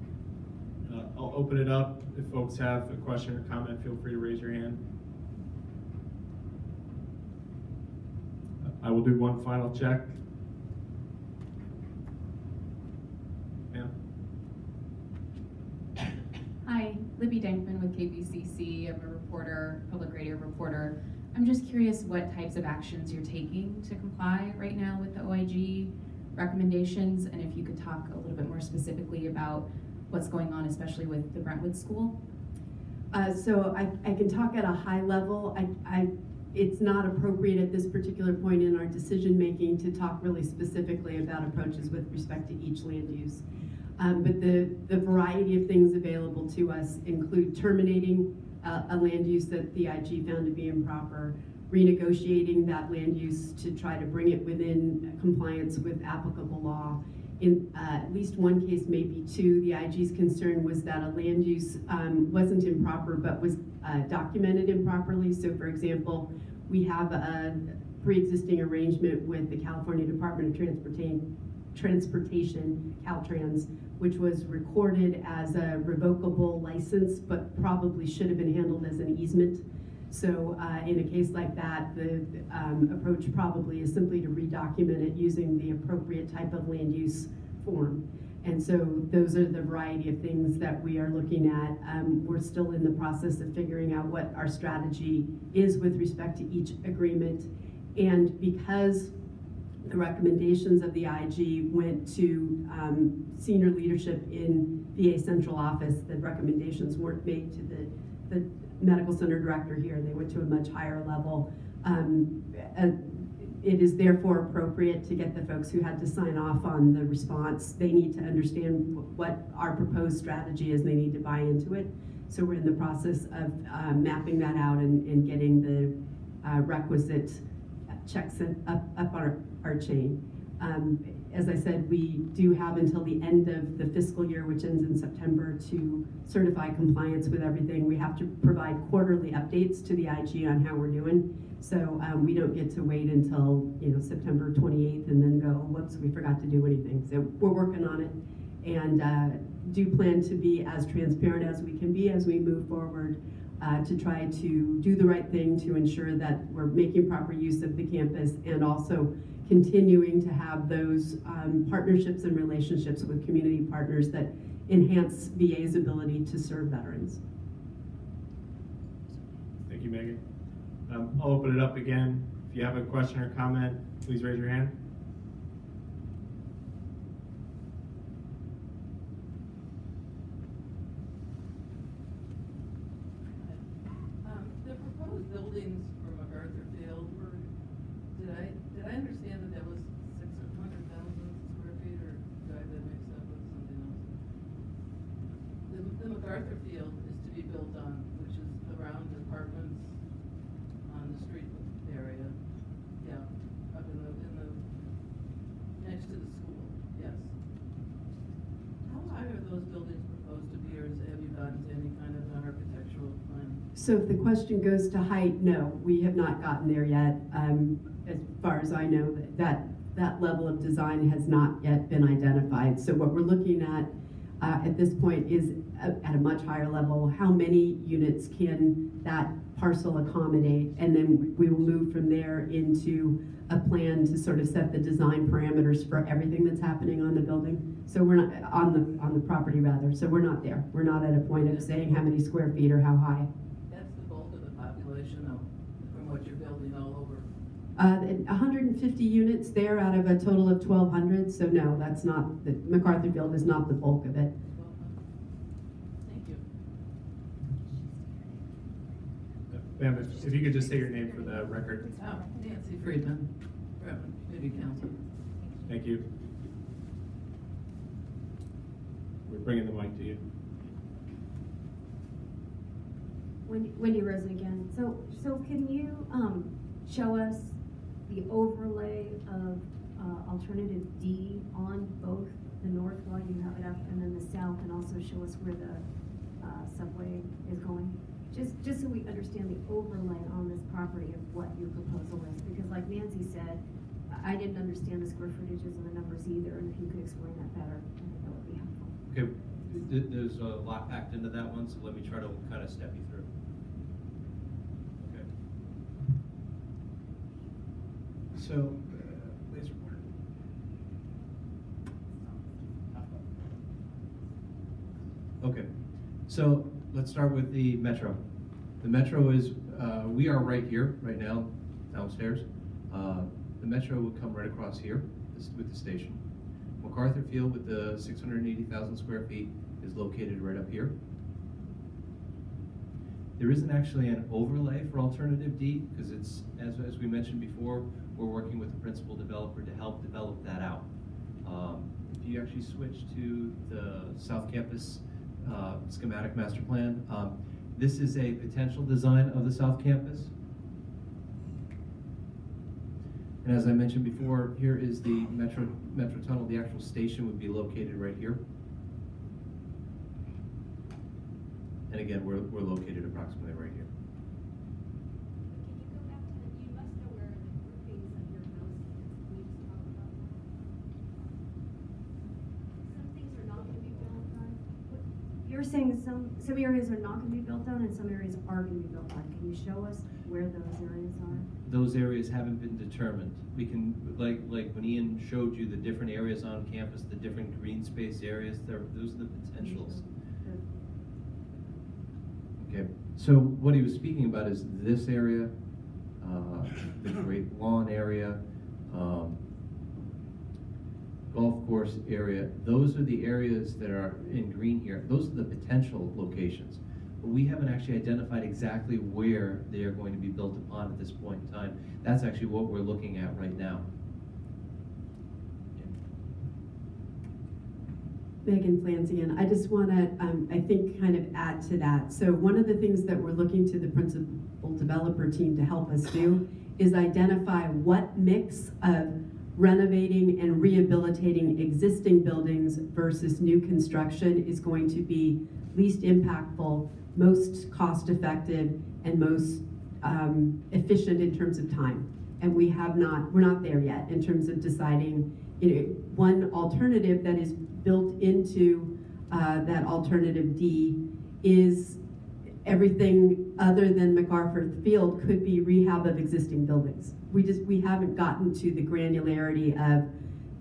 I'll open it up. If folks have a question or comment, feel free to raise your hand. I will do one final check. Ma'am? Hi, Libby Denkmann with KPCC. I'm a reporter, public radio reporter. I'm just curious what types of actions you're taking to comply right now with the OIG recommendations, and if you could talk a little bit more specifically about what's going on, especially with the Brentwood School. Uh, so I, I can talk at a high level. I, I, it's not appropriate at this particular point in our decision-making to talk really specifically about approaches with respect to each land use. Um, but the, the variety of things available to us include terminating uh, a land use that the IG found to be improper, renegotiating that land use to try to bring it within compliance with applicable law. In uh, at least one case, maybe two, the IG's concern was that a land use um, wasn't improper but was uh, documented improperly. So, for example, we have a pre-existing arrangement with the California Department of Transportation, Transportation, Caltrans, which was recorded as a revocable license, but probably should have been handled as an easement. So uh, in a case like that, the um, approach probably is simply to redocument it using the appropriate type of land use form. And so those are the variety of things that we are looking at. Um, we're still in the process of figuring out what our strategy is with respect to each agreement. And because the recommendations of the IG went to um, senior leadership in VA central office, the recommendations weren't made to the the medical center director here, they went to a much higher level. Um, uh, It is therefore appropriate to get the folks who had to sign off on the response. They need to understand what our proposed strategy is, they need to buy into it. So we're in the process of uh, mapping that out and, and getting the uh, requisite checks up, up our, our chain. Um, As I said, we do have until the end of the fiscal year, which ends in September, to certify compliance with everything. We have to provide quarterly updates to the IG on how we're doing. So um, we don't get to wait until, you know, September 28th and then go, whoops, we forgot to do anything. So we're working on it and uh, do plan to be as transparent as we can be as we move forward uh, to try to do the right thing to ensure that we're making proper use of the campus and also continuing to have those um, partnerships and relationships with community partners that enhance VA's ability to serve veterans. Thank you, Meghan. Um, I'll open it up again. If you have a question or comment, please raise your hand. Um, the proposed buildings for MacArthur Field were, did I, did I understand that that was six hundred thousand square feet, or did I have that mixed up with something else? The, the MacArthur Field is to be built on, which is around apartments on the street area, yeah, up in the, in the, next to the school, yes. How high are those buildings proposed to be, or is- have you gotten to any kind of an architectural plan? So if the question goes to height, no, we have not gotten there yet. Um, as far as I know, that, that level of design has not yet been identified. So what we're looking at, uh, at this point is a- at a much higher level, how many units can that parcel accommodate? And then we will move from there into a plan to sort of set the design parameters for everything that's happening on the building. So we're not, on the, on the property rather, so we're not there. We're not at a point of saying how many square feet or how high. That's the bulk of the population though, from what you're building all over. Uh, 150 units there out of a total of 1,200, so no, that's not, the MacArthur Field is not the bulk of it. Thank you. Ma'am, if- if you could just say your name for the record. Oh, Nancy Friedman, Rutland Community Council. Thank you. We're bringing the mic to you. Wendy, Wendy Rosen again. So, so can you, um, show us the overlay of, uh, alternative D on both the north while you have it up and then the south and also show us where the, uh, subway is going? Just, just so we understand the overlay on this property of what your proposal is, because like Nancy said, I didn't understand the square footages and the numbers either, and if you could explain that better, I think that would be helpful. Okay, there's a lot packed into that one, so let me try to kind of step you through. So, uh, laser pointer. Okay, so let's start with the Metro. The Metro is, uh, we are right here, right now, downstairs. Uh, The Metro would come right across here with the station. MacArthur Field with the 680,000 square feet is located right up here. There isn't actually an overlay for alternative D, because it's, as, as we mentioned before, we're working with the principal developer to help develop that out. Um, If you actually switch to the South Campus uh, schematic master plan, um, this is a potential design of the South Campus. And as I mentioned before, here is the Metro, Metro Tunnel, the actual station would be located right here. And again, we're, we're located approximately right here. Can you go back to, the you must know where the groupings of your house is, can you just talk about that? Some things are not gonna be built on. You're saying some, some areas are not gonna be built on and some areas are gonna be built on. Can you show us where those areas are? Those areas haven't been determined. We can, like, like when Ian showed you the different areas on campus, the different green space areas, there, those are the potentials. Okay, so what he was speaking about is this area, uh, the great lawn area, um, golf course area. Those are the areas that are in green here. Those are the potential locations. but we haven't actually identified exactly where they are going to be built upon at this point in time. That's actually what we're looking at right now. Meghan Flanz again, I just want to, um, I think, kind of add to that. So one of the things that we're looking to the principal developer team to help us do is identify what mix of renovating and rehabilitating existing buildings versus new construction is going to be least impactful, most cost-effective, and most um, efficient in terms of time. And we have not, we're not there yet in terms of deciding, you know, one alternative that is built into uh, that alternative D is everything other than MacArthur Field could be rehab of existing buildings. We just, we haven't gotten to the granularity of,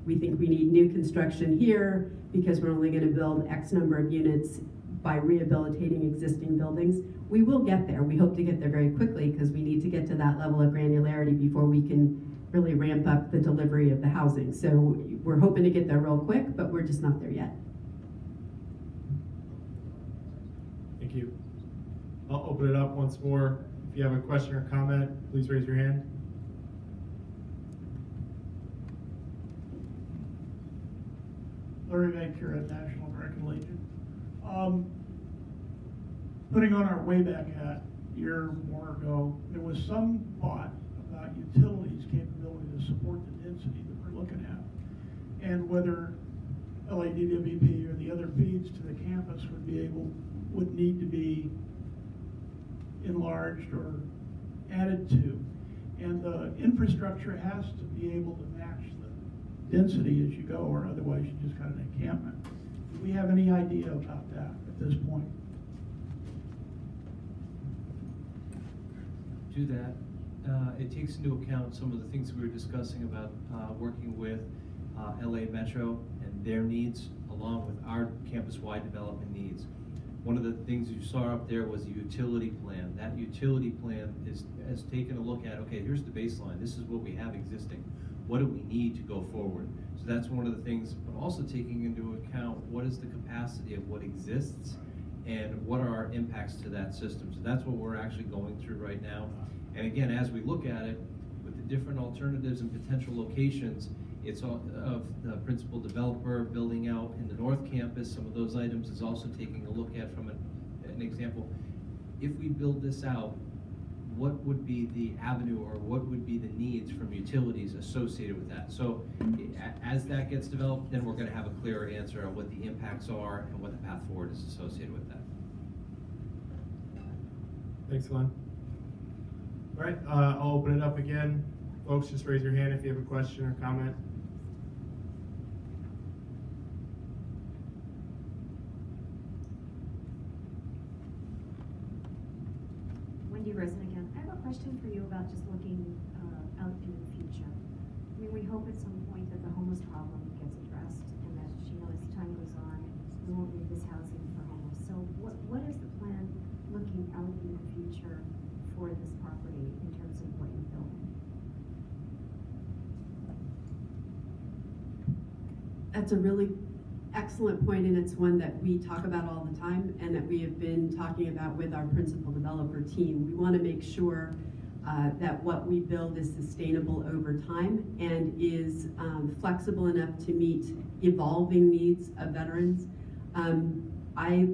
we think we need new construction here because we're only gonna build X number of units by rehabilitating existing buildings. We will get there. We hope to get there very quickly because we need to get to that level of granularity before we can really ramp up the delivery of the housing. So we're hoping to get there real quick, but we're just not there yet. Thank you. I'll open it up once more. If you have a question or comment, please raise your hand. Larry Van Kuren, National American Legion. Um, putting on our way back hat, a year or more ago, there was some thought about utilities capability to support the density that we're looking at. And whether LADWP or the other feeds to the campus would be able, would need to be enlarged or added to. And the infrastructure has to be able to match the density as you go, or otherwise you just got an encampment. Do we have any idea about that at this point? do that. Uh, it takes into account some of the things we were discussing about uh, working with uh, LA Metro and their needs, along with our campus-wide development needs. One of the things you saw up there was the utility plan. That utility plan is has taken a look at, okay, here's the baseline. This is what we have existing. What do we need to go forward? So that's one of the things, but also taking into account what is the capacity of what exists and what are our impacts to that system. So that's what we're actually going through right now. And again, as we look at it, with the different alternatives and potential locations, it's of the principal developer building out in the north campus. Some of those items is also taking a look at from an, an example. If we build this out, what would be the avenue or what would be the needs from utilities associated with that? So as that gets developed, then we're gonna have a clearer answer on what the impacts are and what the path forward is associated with that. Thanks, Glenn. All right, uh, I'll open it up again. Folks, just raise your hand if you have a question or comment. Wendy Rosen again. I have a question for you about just looking uh, out into the future. I mean, we hope at some point that the homeless problem gets addressed and that, you know, as time goes on, we won't need this housing for homeless. So what, what is the plan looking out in the future for this property in terms of what you're building? That's a really excellent point, and it's one that we talk about all the time and that we have been talking about with our principal developer team. We want to make sure uh, that what we build is sustainable over time and is um, flexible enough to meet evolving needs of veterans. Um, I,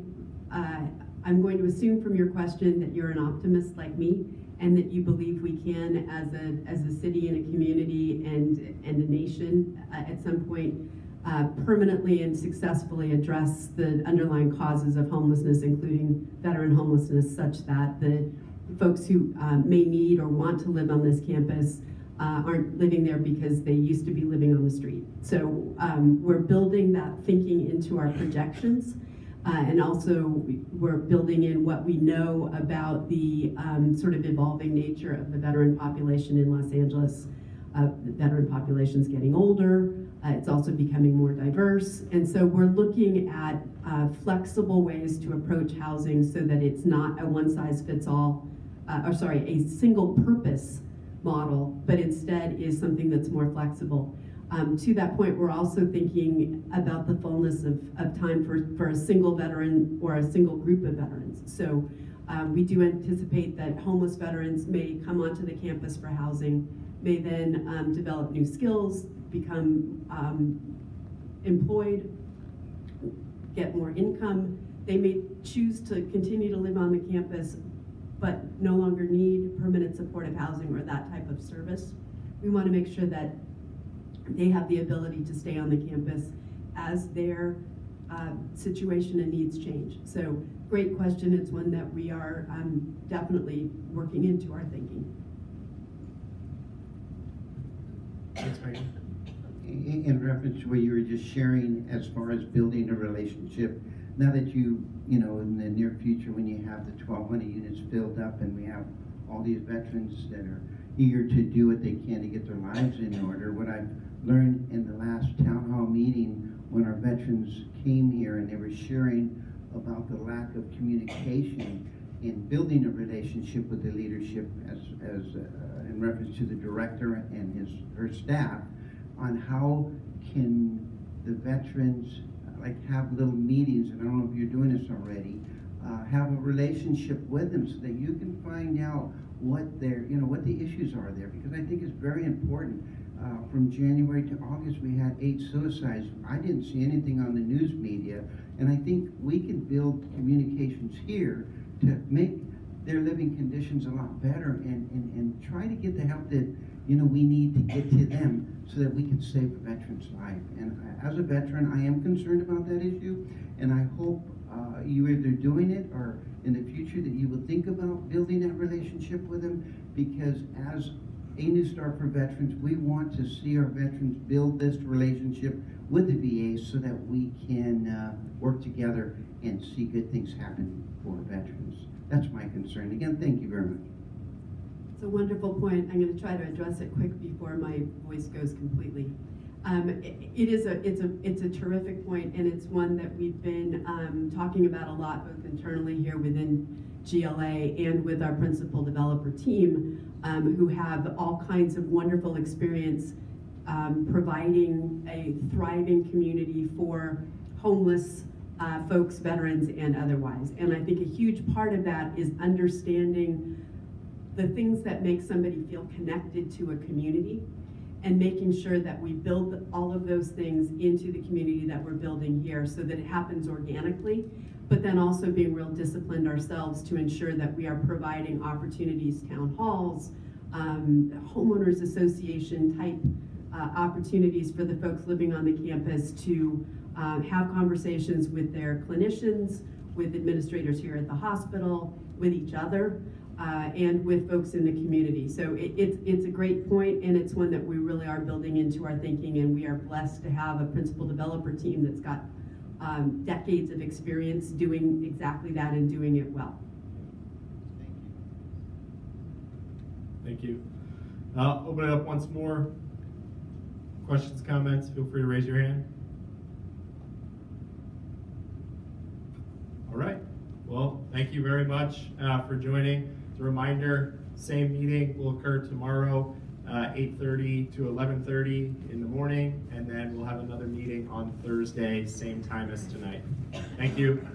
uh, I'm going to assume from your question that you're an optimist like me and that you believe we can, as a, as a city and a community and, and a nation, uh, at some point, uh, permanently and successfully address the underlying causes of homelessness, including veteran homelessness, such that the folks who uh, may need or want to live on this campus uh, aren't living there because they used to be living on the street. So um, we're building that thinking into our projections. Uh, and also, we're building in what we know about the um, sort of evolving nature of the veteran population in Los Angeles. Uh, the veteran population's getting older. Uh, it's also becoming more diverse. And so we're looking at uh, flexible ways to approach housing so that it's not a one size fits all, uh, or sorry, a single purpose model, but instead is something that's more flexible. Um, to that point, we're also thinking about the fullness of, of time for, for a single veteran or a single group of veterans. So um, we do anticipate that homeless veterans may come onto the campus for housing, may then um, develop new skills, become um, employed, get more income. They may choose to continue to live on the campus, but no longer need permanent supportive housing or that type of service. We want to make sure that they have the ability to stay on the campus as their uh, situation and needs change. So great question. It's one that we are um, definitely working into our thinking. In in reference to what you were just sharing as far as building a relationship, now that you, you know, in the near future, when you have the twelve hundred units filled up and we have all these veterans that are eager to do what they can to get their lives in order, what I've learned in the last town hall meeting, when our veterans came here and they were sharing about the lack of communication in building a relationship with the leadership as, as, uh, in reference to the director and his, her staff, on how can the veterans, uh, like, have little meetings, and I don't know if you're doing this already, uh, have a relationship with them so that you can find out what their, you know, what the issues are there, because I think it's very important. Uh, from January to August, we had eight suicides. I didn't see anything on the news media, and I think we can build communications here to make their living conditions a lot better and, and, and try to get the help that, you know, we need to get to them so that we can save a veteran's life. And as a veteran, I am concerned about that issue, and I hope uh, you either doing it or in the future that you will think about building that relationship with them because as a New Start for Veterans, we want to see our veterans build this relationship with the VA so that we can uh, work together and see good things happen for veterans. That's my concern. Again, thank you very much. It's a wonderful point. I'm going to try to address it quick before my voice goes completely. Um, it, it is a it's a it's a terrific point, and it's one that we've been um, talking about a lot, both internally here within GLA and with our principal developer team, um, who have all kinds of wonderful experience um, providing a thriving community for homeless uh, folks, veterans, and otherwise. And I think a huge part of that is understanding the things that make somebody feel connected to a community and making sure that we build all of those things into the community that we're building here so that it happens organically, but then also being real disciplined ourselves to ensure that we are providing opportunities, town halls, um, homeowners association type uh, opportunities for the folks living on the campus to um, have conversations with their clinicians, with administrators here at the hospital, with each other, uh, and with folks in the community. So it, it's, it's a great point, and it's one that we really are building into our thinking, and we are blessed to have a principal developer team that's got um, decades of experience doing exactly that and doing it well. Thank you. Thank you. Uh, open it up once more. Questions, comments, feel free to raise your hand. All right. Well, thank you very much uh, for joining. As a reminder, same meeting will occur tomorrow, uh, 8.30 to 11.30 in the morning, and then we'll have another meeting on Thursday, same time as tonight. Thank you.